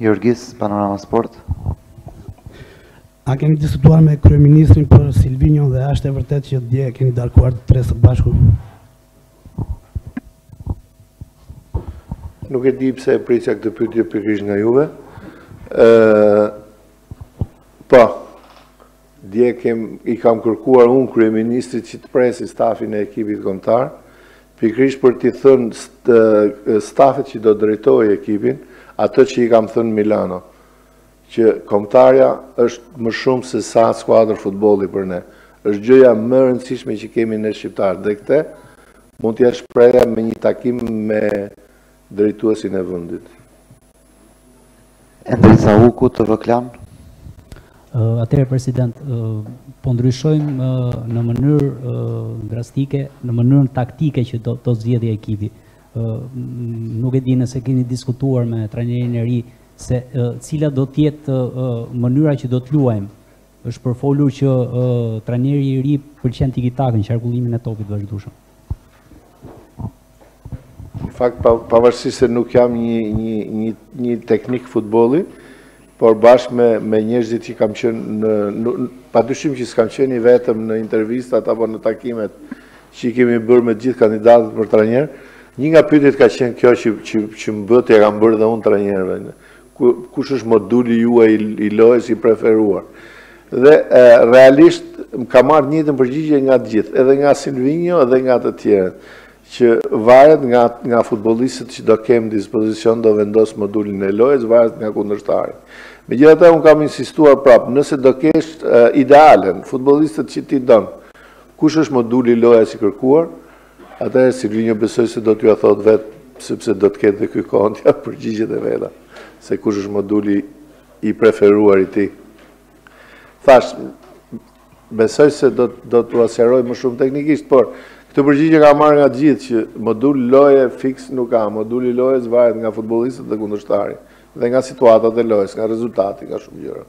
Jorgis, Panorama Sport. A keni diskutuar me kryeministrin për Silvinjon dhe a është e vërtetë që dje keni darkuar të tre së bashku? Nuk e di pse e prisja këtë pyetje pikërisht nga juve. Ëh, po, Dje i kam kërkuar unë kryeministrit që të presi stafin e ekipit kombëtar, pikërisht për t'i thënë stafit që do drejtojë ekipin, atë që i kam thënë Milano, që Kombëtarja është më shumë se sa skuadër futbolli për ne. Është gjëja më e rëndësishme që kemi ne shqiptarët dhe këtë mund t'ia shpreha me një takim me drejtuesin e vendit. Endri Zahuku TV Klan. Atëherë president, po ndryshojmë në mënyrë drastike, në mënyrë taktike që do zgjedhë ekipi. Nuk e di nëse keni diskutuar me trajnerin e ri se cila do të jetë mënyra që do të luajmë. Është përfolur që trajneri i ri pëlqen tiki-takën, qarkullimin e topit vazhdueshëm. Në fakt, pavarësisht se nuk jam një teknik futboli, por bashkë me, me njerëzit që kam qenë në, në pa dyshim që s'kam qenë i vetëm në intervistat apo në takimet që i kemi bërë me të gjithë kandidatët për trajner. Një nga pyetjet ka qenë kjo që që, që më bëtë e kam bërë dhe unë trajnerëve. Kush është moduli juaj i lojës i preferuar? Dhe realisht kam marrë të njëjtën përgjigje nga të gjithë, edhe nga Silvinjo edhe nga të tjerët, që varet nga nga futbollistët që do kem në dispozicion do vendos modulin e lojës, varet nga kundërshtari. Megjithatë unë kam insistuar prapë, nëse do kesh idealen, futbollistët që ti don, kush është moduli i lojës i kërkuar? Atëherë Silvinjo besoj se do t'jua thotë vetë, sepse do të ketë dhe ky kohën t'japë përgjigjet e veta, se kush është moduli i preferuar i tij. Thash, besoj se do do t'ua sqaroj më shumë teknikisht, por këtë përgjigje kam marrë nga të gjithë që modul loje fiks nuk ka, moduli i lojës varet nga futbollistët dhe kundërshtari dhe nga situatat e lojës, nga rezultati, nga shumë gjëra.